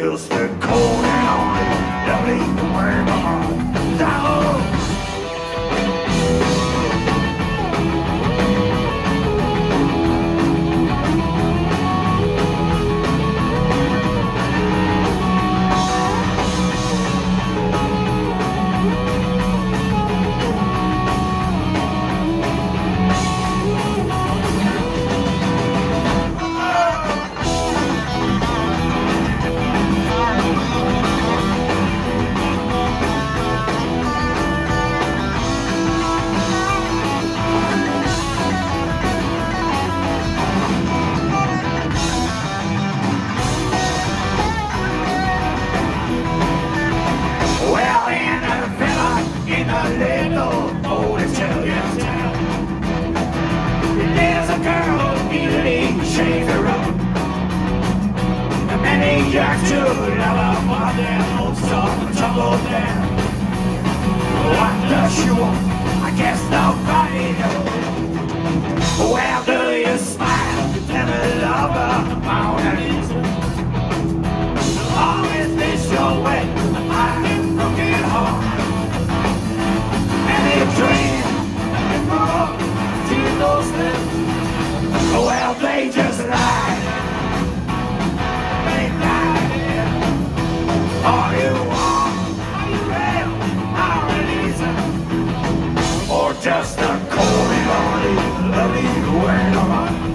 just a cold out, out in the. My damn old son tumble down. What does she want? I guess nobody knows. Well, do you smile? Never love her, Mona Lisa. Always miss your way, my broken heart. And a dream, more to those lips. Well, they just lied. Just a cold, lonely, lovely way